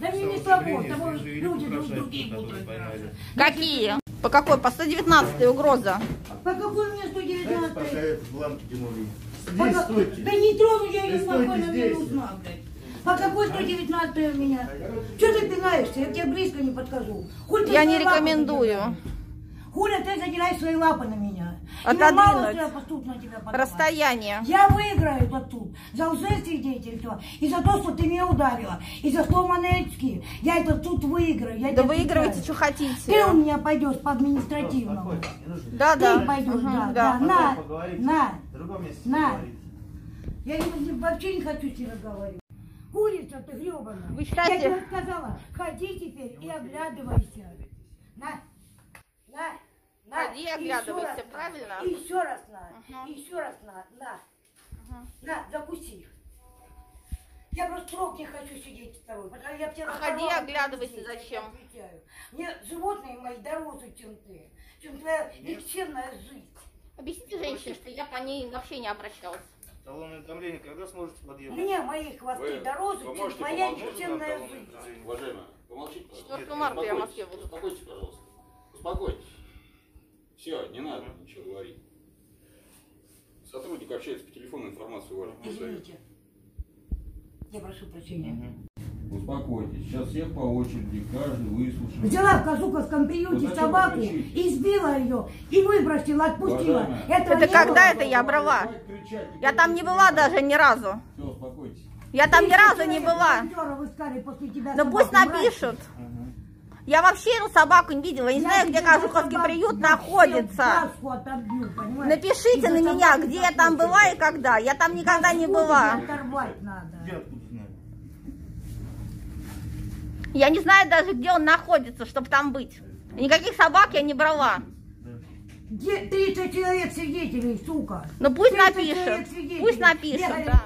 Да мне не слабо, того люди друг другие будут. Какие? По какой? По 119 угроза. По какой мне Дайте 119 пока. Да не трону я ее спокойно, нужна, блядь. По какой 119 у меня? Че ты пинаешься? Я тебе близко не подхожу. Я не рекомендую. задираешь? Хуля ты задираешь свои лапы на меня. Отодвинуть. Тебе мало, я поступ на тебя? Расстояние. Я выиграю этот суд за лжесвидетельство и за то, что ты меня ударила, и за сломанные очки. Я этот суд выиграю. Я Да тебе выигрывайте, что Ты у хотите. меня пойдешь по административному. Нужно. Да, Ты да. пойдешь, Мгм, да, да. да, на, на. В другом месте На. Я не- вообще не хочу с ней разговаривать. Курица ты гребаная. Вы считаете- Я тебе сказала, ходи теперь и оглядывайся. На, на, на. Ходи оглядывайся, правильно? И еще раз на, Ага. и еще раз на, на. На, закуси. Я просто срок не хочу сидеть второй. потому что Я тебе А ходи, оглядывайся, тебе зачем? Мне животные мои дороже, чем ты. Чем твоя никчемная жизнь. Объясните женщине, что я по ней вообще не обращалась. Талонное давление когда сможете подъехать? Мне мои хвосты Вы дороже, чем на никчемная жизнь. Уважаемая, помолчите, пожалуйста. 4 марта я в Москве буду. Успокойтесь, пожалуйста. Успокойтесь. Все, не надо ничего говорить. Сотрудник общается по телефону, информацию дает. Извините. Я прошу прощения. Успокойтесь. Сейчас всех по очереди, каждый выслушает. Взяла в Казуковском приюте Ну, зачем собаку, вы кричите? избила ее и выбросила, отпустила. Уважаемая. Это не когда было. это я брала? Кричать, Я там не была даже ни разу. Все, успокойтесь. Я там ни разу не была. Ну собаку, пусть напишут. Я вообще ну, собаку не видела. Я не Я знаю, где собаку приют находится. Отобью? Напишите И на меня, где я там была и когда. Я там никогда не была. тебя Оторвать надо. Я не знаю даже, где он находится, чтобы там быть. Никаких собак я не брала. Где 30 человек свидетелей, сука? Ну пусть 30 напишет. Пусть напишет, да.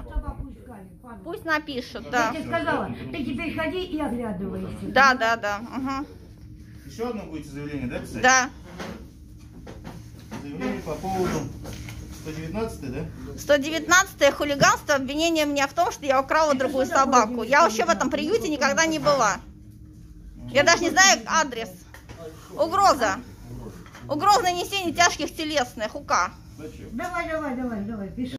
Пусть напишет, Я да. тебе сказала, ты теперь ходи и оглядывайся. Да, да, да. Ага. Еще одно будете заявление, да, писать? Да. Заявление по поводу 119 да? 119 хулиганство, обвинение меня в том, что я украла другую собаку. Я вообще в этом приюте никогда не была. Я даже не знаю адрес. Угроза. Угроза нанесения тяжких телесных. УК. Давай, давай, давай, давай, пиши.